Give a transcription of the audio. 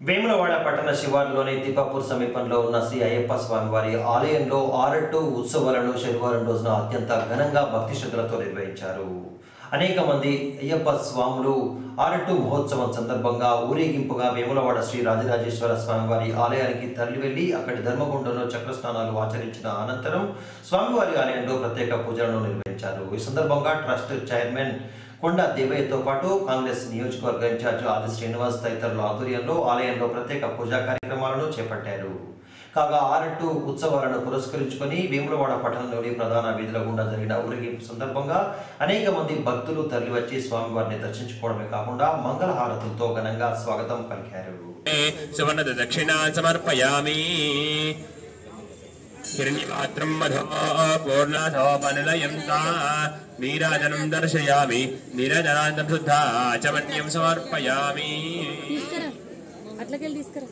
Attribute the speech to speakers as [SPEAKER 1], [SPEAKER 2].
[SPEAKER 1] వేములవాడ పట్టణ శివార్లోని తిప్పాపూర్ సమీపంలో ఉన్న శ్రీ అయ్యప్ప స్వామివారి ఆలయంలో ఆరట్టు ఉత్సవాలను శనివారం రోజున అత్యంత ఘనంగా భక్తి శ్రద్ధలతో నిర్వహించారు. అనేక మంది అయ్యప్ప స్వాములు ఆరట్టు మహోత్సవం సందర్భంగా ఊరేగింపుగా వేములవాడ శ్రీ రాజరాజేశ్వర స్వామివారి ఆలయానికి తరలి వెళ్ళి అక్కడి ధర్మగుండంలో చక్రస్నానాలు ఆచరించిన అనంతరం స్వామివారి ఆలయంలో ప్రత్యేక పూజలను నిర్వహించారు. ఈ సందర్భంగా ట్రస్ట్ చైర్మన్ కొండ దేవయ్యతో పాటు కాంగ్రెస్ నియోజకవర్గ ఇన్ఛార్జ్ ఆది శ్రీనివాస్ తదితరుల ఆధ్వర్యంలో ఆలయంలో ప్రత్యేక పూజా కార్యక్రమాలను చేపట్టారు. కాగా ఆరట్టు ఉత్సవాలను పురస్కరించుకొని వేములవాడ పట్టణంలోని ప్రధాన వీధుల గుండా జరిగిన ఊరేగింపు సందర్భంగా అనేక మంది భక్తులు తరలివచ్చి స్వామివారిని దర్శించుకోవడమే కాకుండా మంగళహారతులతో ఘనంగా స్వాగతం పలికారు.
[SPEAKER 2] దక్షిణ సమర్పయామి హిరణ్యపాత్రం మధో పూర్ణాథోపనిలయంతా నీరాజనం దర్శయామి నీరాజనాంతం శుద్ధా చమన్యం సమర్పయామి.
[SPEAKER 3] తీసుకురా. అట్లకెళ్ళి తీసుకురా.